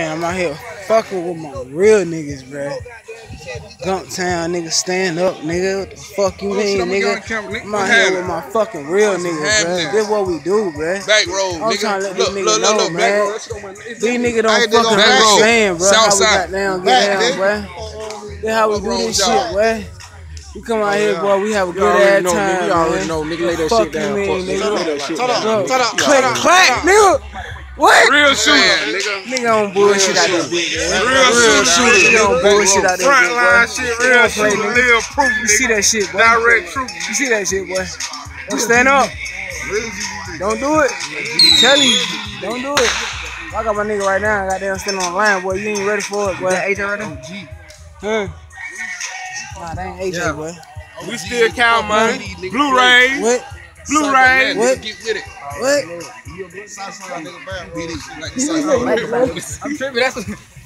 Man, I'm out here fucking with my real niggas, bruh. Gumptown nigga, stand up, nigga. What the fuck you oh, mean, nigga? I'm out here with my fucking real niggas, bruh. This what we do, bruh. Back road, I'm nigga. trying to let look, these look, niggas look, know, look, man. back. These niggas don't Hey, they fucking go back road. understand, bruh. How we got down, get down, nigga. bruh. This how we do this shit, y'all? bruh. We come out here, boy. We have a You good ass know, time, nigga. You already man. know, nigga. Lay that Fuck shit down. Fuck mean, nigga. nigga. Lay that shit down. up, hold Clack, clack, nigga. What? Real shooter, nigga. Nigga on bullshit out there, bitch. man. Real Real shooter, shooter. Nigga on bullshit out there, Front bitch, line boy. shit, real don't play, shit, nigga. live proof, You see that shit, boy? Direct truth. You see that shit, boy? Don't stand up. Don't do it. I'm telling you, don't do it. I got my nigga right now. Goddamn standing on the line, boy. You ain't ready for it, boy. That AJ right there? Huh? Nah, that ain't AJ, boy. We still count money. Blu-rays. What? Blu-rays. What? Get with it. What? Get it like the South. I'm tripping. That's